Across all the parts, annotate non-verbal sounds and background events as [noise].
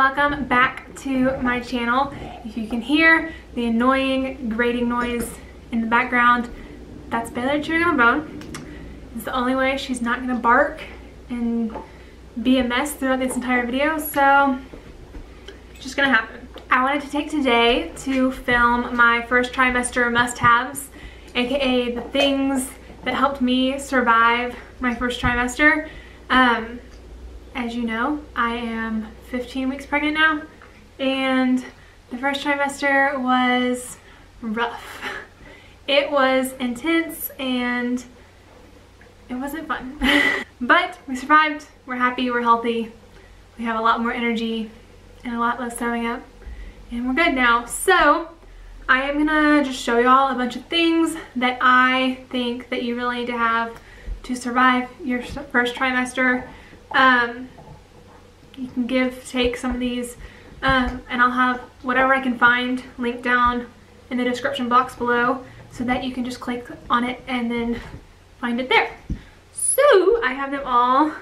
welcome back to my channel. If you can hear the annoying grating noise in the background, that's Bailey chewing on a bone. It's the only way she's not gonna bark and be a mess throughout this entire video, so it's just gonna happen. I wanted to take today to film my first trimester must-haves, aka the things that helped me survive my first trimester. Um, as you know, I am 15 weeks pregnant now, and the first trimester was rough. [laughs] It was intense and it wasn't fun. [laughs] but we survived, we're happy, we're healthy, we have a lot more energy and a lot less throwing up, and we're good now. So, I am gonna just show y'all a bunch of things that I think that you really need to have to survive your first trimester. Um, you can give, take some of these, um, and I'll have whatever I can find linked down in the description box below so that you can just click on it and then find it there. So I have them all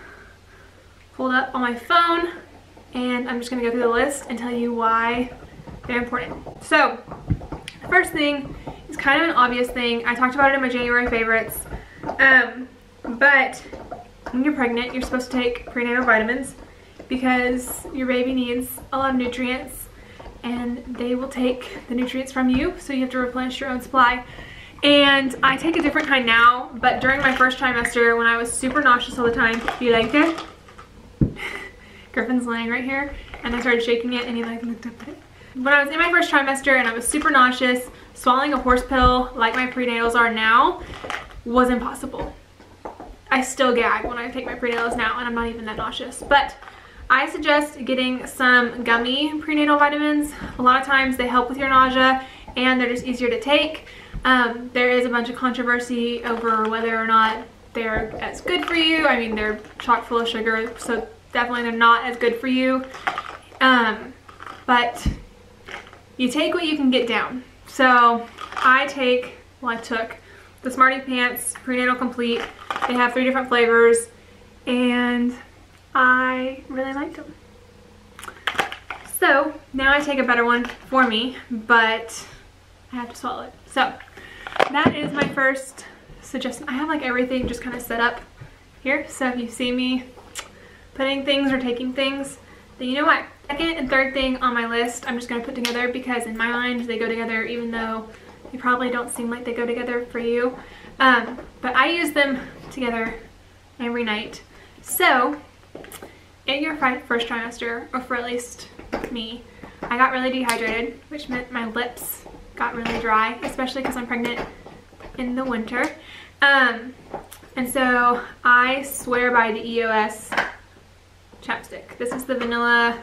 pulled up on my phone and I'm just going to go through the list and tell you why they're important. So the first thing is kind of an obvious thing. I talked about it in my January favorites. Um, but when you're pregnant, you're supposed to take prenatal vitamins because your baby needs a lot of nutrients and they will take the nutrients from you so you have to replenish your own supply. And I take a different kind now but during my first trimester when I was super nauseous all the time you like it? [laughs] Griffin's laying right here and I started shaking it and he like looked up at it. When I was in my first trimester and I was super nauseous swallowing a horse pill like my prenatals are now was impossible. I still gag when I take my prenatals now and I'm not even that nauseous. But I suggest getting some gummy prenatal vitamins. A lot of times they help with your nausea and they're just easier to take. Um, there is a bunch of controversy over whether or not they're as good for you. I mean, they're chock full of sugar, so definitely they're not as good for you. Um, but you take what you can get down. So I take, well I took the Smarty Pants Prenatal Complete. They have three different flavors and I really liked them. So now I take a better one for me, but I have to swallow it. So that is my first suggestion. I have like everything just kind of set up here. So if you see me putting things or taking things, then you know what. Second and third thing on my list, I'm just going to put together because in my mind they go together even though they probably don't seem like they go together for you. Um, but I use them together every night. So in your first trimester, or for at least me, I got really dehydrated, which meant my lips got really dry, especially because I'm pregnant in the winter. Um, and so I swear by the EOS chapstick. This is the vanilla,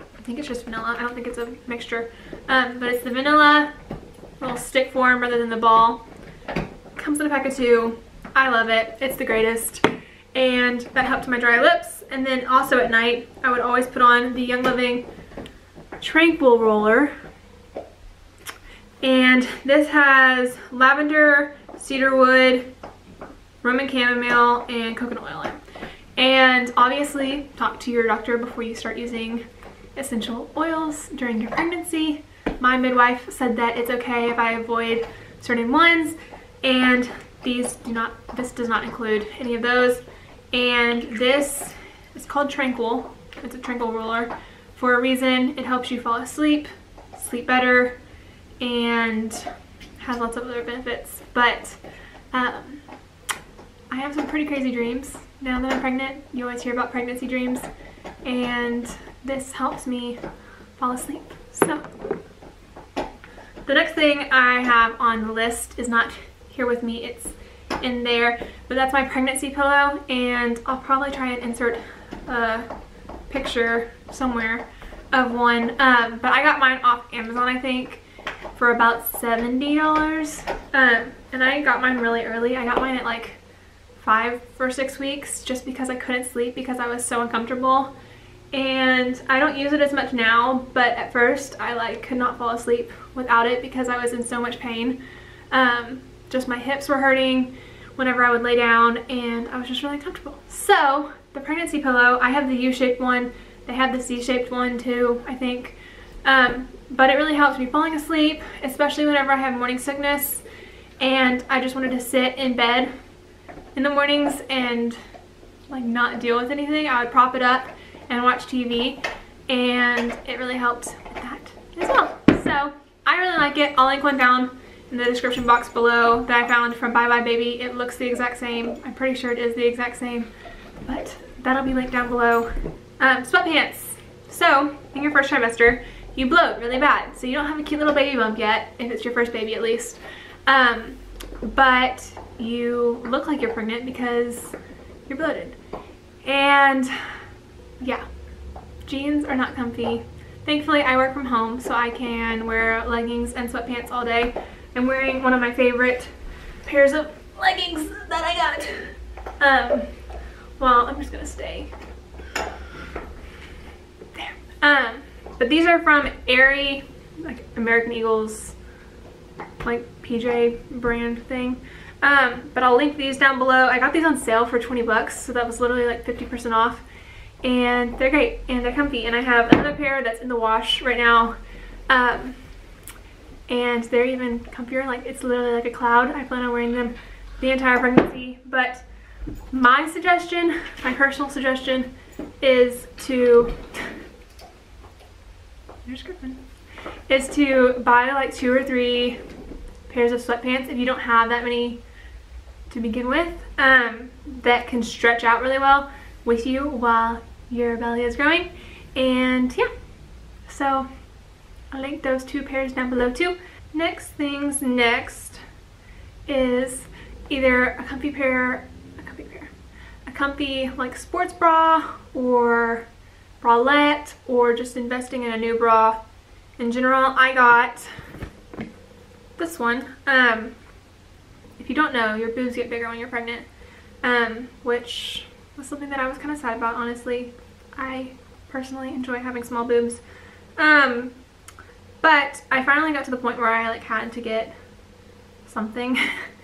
I think it's just vanilla. I don't think it's a mixture. Um, but it's the vanilla little stick form rather than the ball. Comes in a pack of two. I love it. It's the greatest and that helped my dry lips. And then also at night, I would always put on the Young Living Tranquil Roller. And this has lavender, cedarwood, Roman chamomile, and coconut oil in And obviously, talk to your doctor before you start using essential oils during your pregnancy. My midwife said that it's okay if I avoid certain ones, and these do not, this does not include any of those. And this is called Tranquil. It's a Tranquil roller. For a reason, it helps you fall asleep, sleep better, and has lots of other benefits. But um, I have some pretty crazy dreams now that I'm pregnant. You always hear about pregnancy dreams. And this helps me fall asleep. So the next thing I have on the list is not here with me. It's in there. But that's my pregnancy pillow and I'll probably try and insert a picture somewhere of one. Um, but I got mine off Amazon, I think, for about $70. Um, and I got mine really early. I got mine at like five or six weeks just because I couldn't sleep because I was so uncomfortable. And I don't use it as much now, but at first I like could not fall asleep without it because I was in so much pain. Um, just my hips were hurting whenever I would lay down and I was just really comfortable. So the pregnancy pillow, I have the U-shaped one. They have the C-shaped one too, I think. Um, but it really helps me falling asleep, especially whenever I have morning sickness and I just wanted to sit in bed in the mornings and like not deal with anything. I would prop it up and watch TV and it really helped with that as well. So I really like it. I'll link one down in the description box below that I found from buybuy BABY. It looks the exact same. I'm pretty sure it is the exact same, but that'll be linked down below. Um, sweatpants. So in your first trimester, you bloat really bad. So you don't have a cute little baby bump yet, if it's your first baby at least. Um, but you look like you're pregnant because you're bloated. And yeah, jeans are not comfy. Thankfully, I work from home, so I can wear leggings and sweatpants all day. I'm wearing one of my favorite pairs of leggings that I got. Um, well, I'm just gonna stay there. Um, but these are from Aerie, like American Eagles, like PJ brand thing. Um, but I'll link these down below. I got these on sale for 20 bucks, so that was literally like 50% off. And they're great, and they're comfy. And I have another pair that's in the wash right now. Um, and they're even comfier, like it's literally like a cloud. I plan on wearing them the entire pregnancy. But my suggestion, my personal suggestion, is to, there's Griffin, is to buy like two or three pairs of sweatpants if you don't have that many to begin with um, that can stretch out really well with you while your belly is growing. And yeah so I'll link those two pairs down below too. Next things next is either a comfy pair a comfy pair a comfy like sports bra or bralette or just investing in a new bra. In general I got this one. Um, if you don't know, your boobs get bigger when you're pregnant, um, which was something that I was kind of sad about, honestly. I personally enjoy having small boobs. Um, but I finally got to the point where I like had to get something.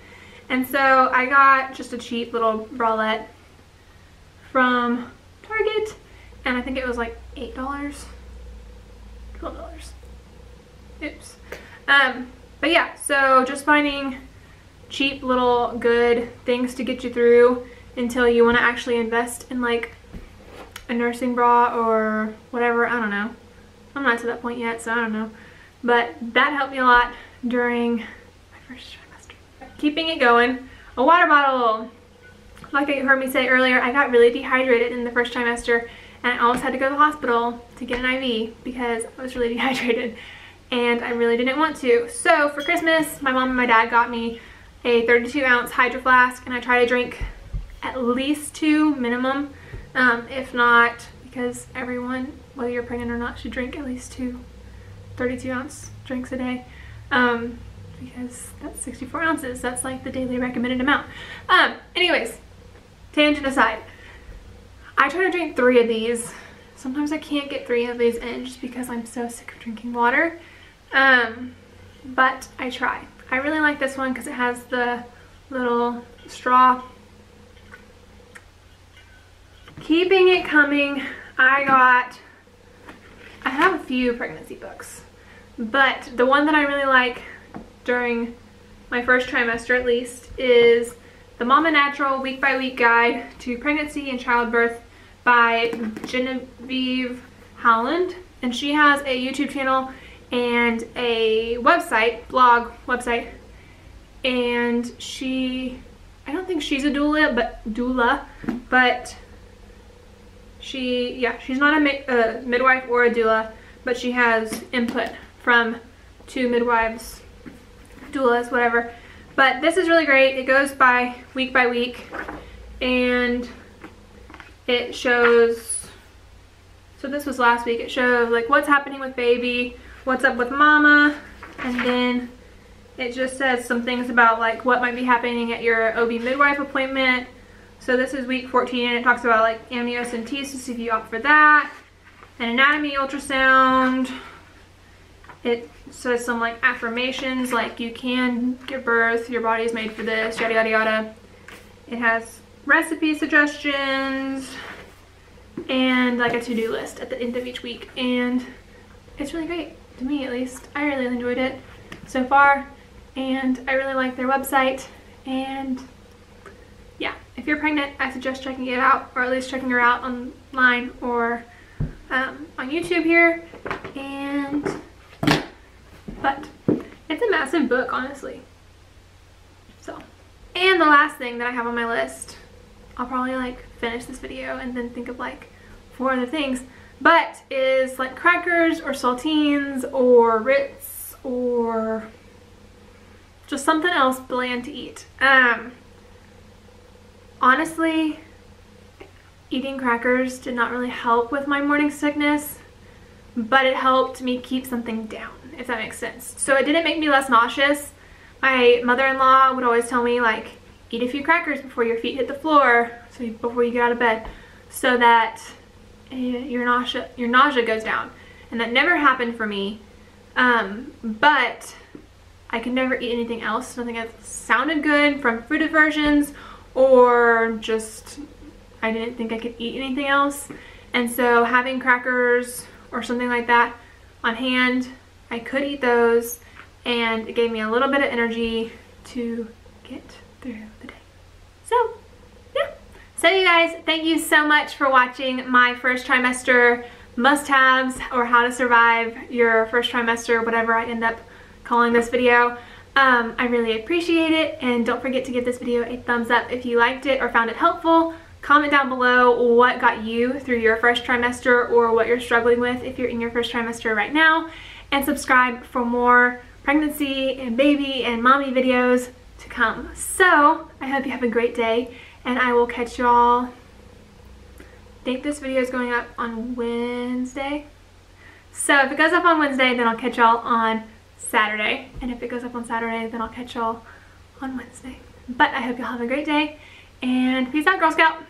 [laughs] and so I got just a cheap little bralette from Target and I think it was like $8, $12. Oops. Um, but yeah, so just finding cheap little good things to get you through until you want to actually invest in like a nursing bra or whatever. I don't know. I'm not to that point yet, so I don't know. But that helped me a lot during my first trimester. Keeping it going, a water bottle. Like you heard me say earlier, I got really dehydrated in the first trimester and I almost had to go to the hospital to get an IV because I was really [laughs] dehydrated and I really didn't want to. So for Christmas, my mom and my dad got me a 32 ounce hydro flask and I try to drink at least two minimum, um, if not, because everyone, whether you're pregnant or not, should drink at least two 32 ounce drinks a day. Um, because that's 64 ounces. That's like the daily recommended amount. Um, anyways, tangent aside, I try to drink three of these. Sometimes I can't get three of these in just because I'm so sick of drinking water. Um, but I try. I really like this one because it has the little straw. Keeping it coming, I got, I have a few pregnancy books, but the one that I really like during my first trimester at least is the Mama Natural Week by Week Guide to Pregnancy and Childbirth by Genevieve Howland. And she has a YouTube channel and a website, blog website, and she, I don't think she's a doula, but doula, but she, yeah, she's not a, a uh, midwife or a doula, but she has input from two midwives, doulas, whatever. But this is really great. It goes by week by week, and it shows, so this was last week, it shows like what's happening with baby, what's up with mama and then it just says some things about like what might be happening at your OB midwife appointment. So this is week 14 and it talks about like amniocentesis if you opt for that, an anatomy ultrasound. It says some like affirmations like you can give birth, your body is made for this, yada yada yada. It has recipe suggestions and like a to-do list at the end of each week. And it's really great, to me at least. I really enjoyed it so far. And I really like their website. And if you're pregnant, I suggest checking it out, or at least checking her out online or um, on YouTube here. And, but it's a massive book, honestly. So, and the last thing that I have on my list, I'll probably like finish this video and then think of like four other things, but is like crackers or saltines or Ritz or just something else bland to eat. Um, honestly, eating crackers did not really help with my morning sickness, but it helped me keep something down, if that makes sense. So it didn't make me less nauseous. My mother-in-law would always tell me like, eat a few crackers before your feet hit the floor, so you, before you get out of bed, so that uh, your nausea, your nausea goes down. And that never happened for me, um, but I could never eat anything else. Nothing that sounded good from food aversions or just I didn't think I could eat anything else. And so having crackers or something like that on hand, I could eat those and it gave me a little bit of energy to get through the day. So, yeah. So you guys, thank you so much for watching my first trimester must-haves or how to survive your first trimester, whatever I end up calling this video. Um, I really appreciate it and don't forget to give this video a thumbs up if you liked it or found it helpful. Comment down below what got you through your first trimester or what you're struggling with if you're in your first trimester right now. And subscribe for more pregnancy and baby and mommy videos to come. So I hope you have a great day and I will catch y'all. I think this video is going up on Wednesday. So if it goes up on Wednesday, then I'll catch y'all on Saturday. And if it goes up on Saturday, then I'll catch y'all on Wednesday. But I hope y'all have a great day and peace out, Girl Scout.